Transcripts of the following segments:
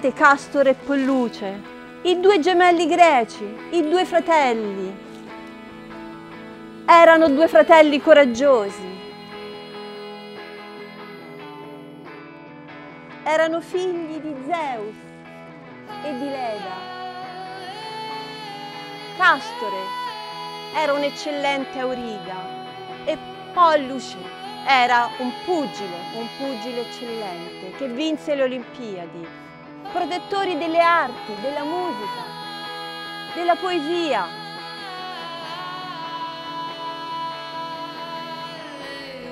vedete Castore e Polluce, i due gemelli greci, i due fratelli. Erano due fratelli coraggiosi. Erano figli di Zeus e di Leda. Castore era un eccellente auriga e Polluce era un pugile, un pugile eccellente che vinse le Olimpiadi, protettori delle arti, della musica, della poesia.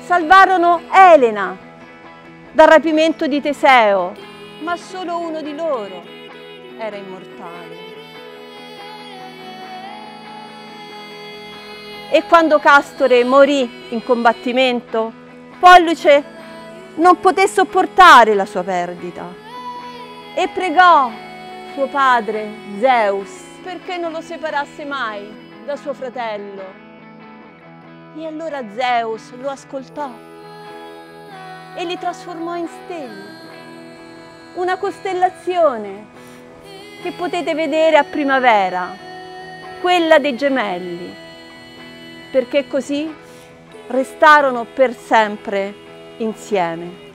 Salvarono Elena dal rapimento di Teseo, ma solo uno di loro era immortale. E quando Castore morì in combattimento, Polluce non poté sopportare la sua perdita e pregò suo padre Zeus perché non lo separasse mai da suo fratello. E allora Zeus lo ascoltò e li trasformò in stelle, una costellazione che potete vedere a primavera, quella dei gemelli perché così restarono per sempre insieme.